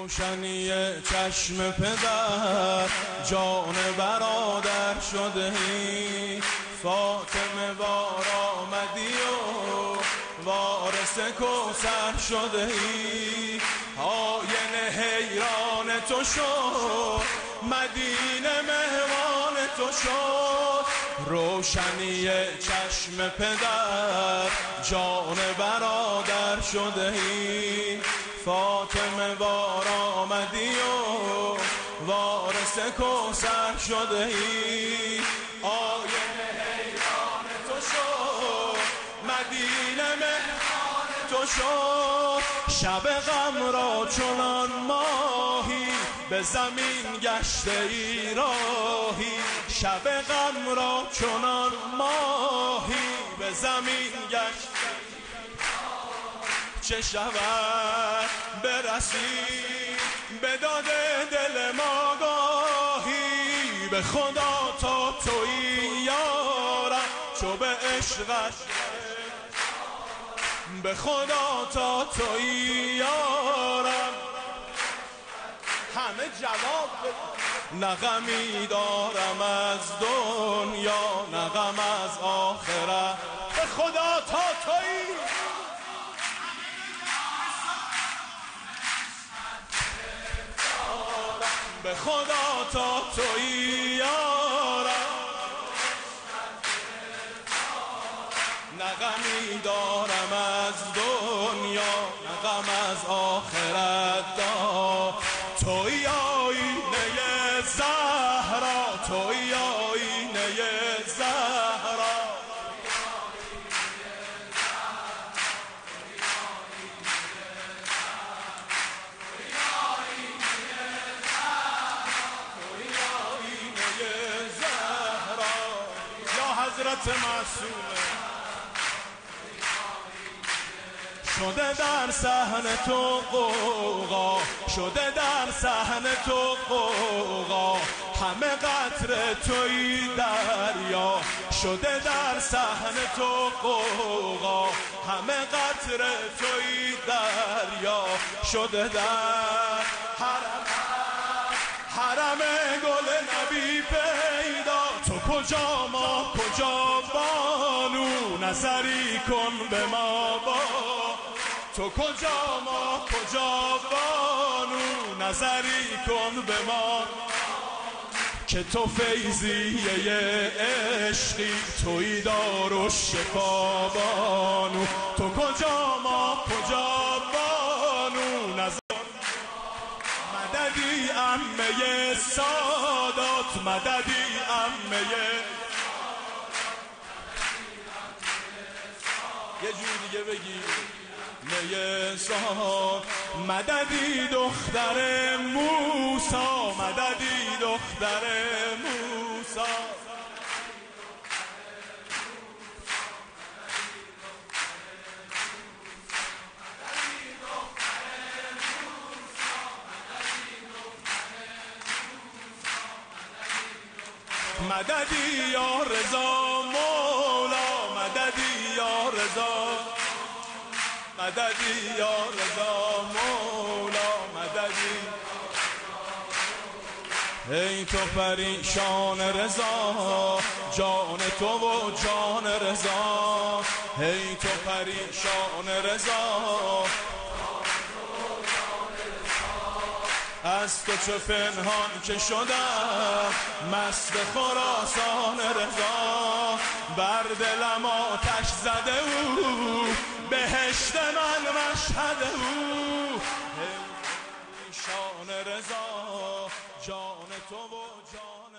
روشنی چشم پدر جان برادر شده ای فاطمه بار آمدی و وارث کوسر شده ای آینه حیران تو شد مدینه مهمان تو شد روشنی چشم پدر جان برادر شده ای فاطمه بار آمدی و وارث کوسر شده ای. آینه حیران تو شد مدینه مهمان تو شد شب غم را چنان ماهی به زمین گشته ای راهی. شب غم را چنان ماهی به زمین گشته چه شود؟ برسی به داد دل ما گاهی. به خدا تا توی یارم چو به عشقش به خدا تا توی یارم همه جواب نغمی دارم از دنیا. به خدا تا توی یارم. نغمی دارم از دنیا نغم از آخرت. دا توی حضرت معصومه. شده در صحن تو قوقا شده در صحن تو قوقا. همه قطر توی دریا شده در صحن تو قوقا. همه قطر توی دریا شده در حرم حرم گل نبی کجا ما کجا بانو نظری کن به ما با. تو کجا ما کجا بانو نظری کن به ما. که تو فیضیه عشقی توی دار و شفا بانو. تو کجا ما کجا بانو نظر مددی امه سادات مددی یه جور دیگه بگی. میه ساد مددی دختر موسا مددی دختر مددی یا رضا مولا مددی یا رضا. مددی یا رضا مولا مددی. ای تو پریشان رضا جان تو و جان رضا. ای تو پریشان رضا. از تو چه پنهان که شدم مست خراسان رضا. بر دلم آتش زده او بهشت من مشهد او. شان رضا جان تو و جان